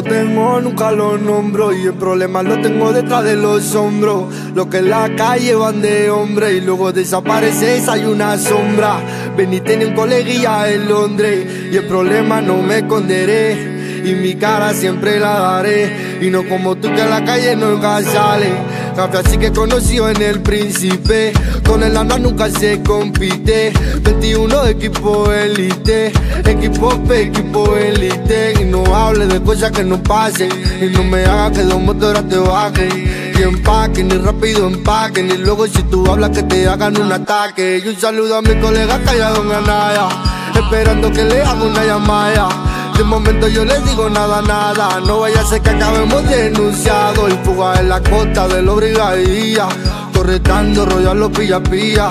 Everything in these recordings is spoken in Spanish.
yo tengo nunca los nombro y el problema lo tengo detrás de los hombros. Lo que en la calle van de hombre y luego desapareces hay una sombra. Veniste en colegía en Londres y el problema no me esconderé y mi cara siempre la daré. Y no como tú que en la calle nunca sale. Café así que conocido en el príncipe. Con el ana nunca se compite. 21 equipo élite. Equipo P, equipo élite. Y no hable de cosas que no pasen. Y no me haga que dos motoras te bajen. Y empaque, ni rápido empaque. Ni luego si tú hablas que te hagan un ataque. Y un saludo a mi colega callado en Anaya. Esperando que le haga una llamada. De momento yo les digo nada, nada. No vaya a ser que acabemos denunciados. Y fuga en la costa de los brigadías. Corretando, rollo los pilla pilla.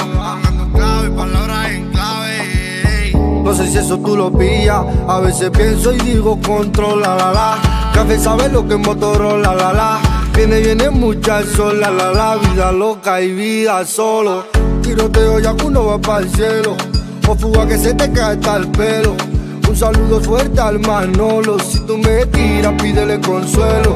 clave, palabras en clave. No sé si eso tú lo pillas. A veces pienso y digo controla la la. Café sabe lo que es Motorola la la. Viene, viene mucha sola la la. Vida loca y vida solo. Tiroteo ya uno va para el cielo. O fuga que se te cae hasta el pelo. Un saludo fuerte al Manolo. Si tú me tiras, pídele consuelo.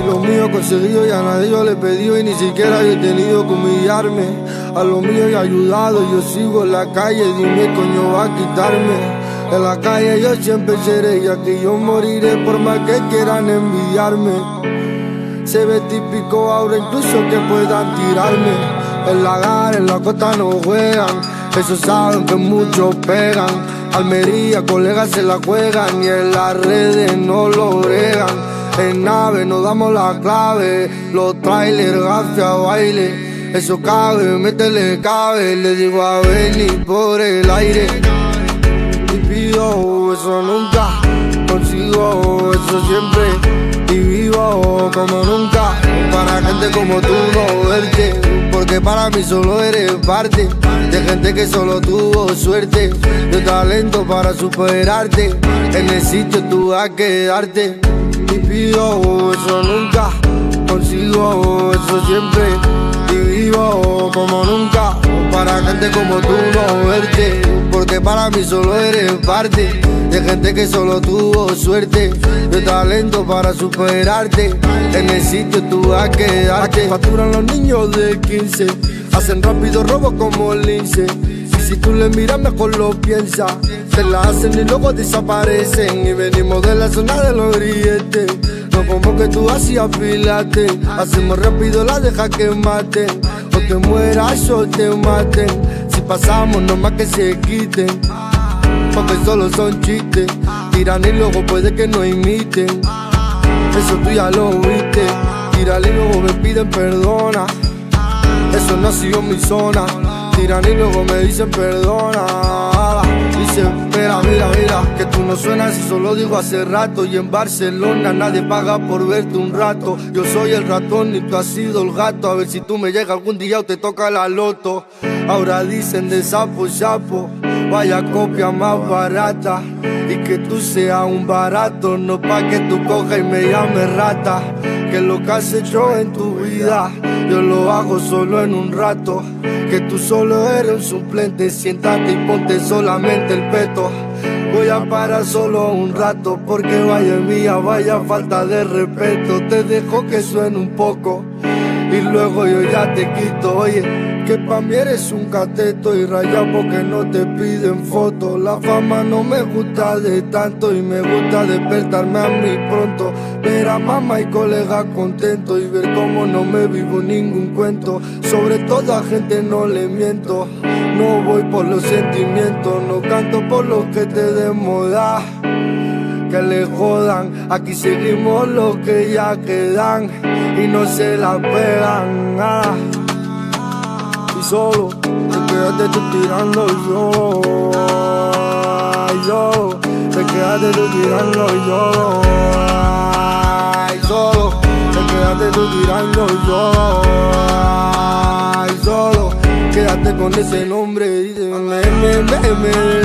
Y lo mío conseguido y a nadie yo le he y ni siquiera yo he tenido que humillarme. A lo mío he ayudado, yo sigo en la calle, dime coño va a quitarme. En la calle yo siempre seré y aquí yo moriré por más que quieran envidiarme. Se ve típico ahora incluso que puedan tirarme. En la gar, en la costa no juegan, eso saben que muchos pegan. Almería, colegas se la juegan y en las redes no lo bregan. En nave nos damos la clave, los trailers, gafia, baile. Eso cabe, métele cabe, le digo a venir por el aire. Y pido eso nunca, consigo eso siempre. Y vivo como nunca, para gente como tú no verte. Porque para mí solo eres parte de gente que solo tuvo suerte. De talento para superarte. En el sitio tú vas a quedarte. Y pido eso nunca, consigo eso siempre. Como nunca, para gente como tú no verte. Porque para mí solo eres parte de gente que solo tuvo suerte. De talento para superarte. En el sitio tú vas a quedarte. Facturan los niños de 15. Hacen rápido robo como el lince. Si tú le miras, mejor lo piensa. Se la hacen y luego desaparecen. Y venimos de la zona de los grilletes. No como que tú hacías filate. Hacemos rápido, la deja que maten. O te mueras o te maten. Si pasamos, nomás que se quiten. Porque solo son chistes. Tiran y luego puede que no imiten. Eso tú ya lo viste. Tiran y luego me piden perdona. Eso no ha sido mi zona. Tiran y luego me dicen perdona. Espera, mira, mira, que tú no suenas y solo digo hace rato. Y en Barcelona nadie paga por verte un rato. Yo soy el ratón y tú has sido el gato. A ver si tú me llegas algún día o te toca la loto. Ahora dicen de sapo, sapo. Vaya copia más barata. Y que tú seas un barato, no pa' que tú cojas y me llames rata. Que lo que has hecho en tu vida, yo lo hago solo en un rato. Que tú solo eres un suplente, siéntate y ponte solamente el peto. Voy a parar solo un rato porque vaya mía, vaya falta de respeto. Te dejo que suene un poco y luego yo ya te quito. Oye, que pa' mí eres un cateto y rayado porque no te piden fotos. La fama no me gusta de tanto y me gusta despertarme a mí pronto. Ver a mamá y colegas contentos y ver cómo no me vivo ningún cuento. Sobre toda gente no le miento. No voy por los sentimientos, no canto por los que te den moda que le jodan. Aquí seguimos los que ya quedan y no se la pegan. Ah. Y solo te quedaste tú tirando yo. Yo. Te quedaste tú tirando yo. Solo te quedaste tú tirando yo. Solo quédate con ese nombre. Dice, me, me, me, me.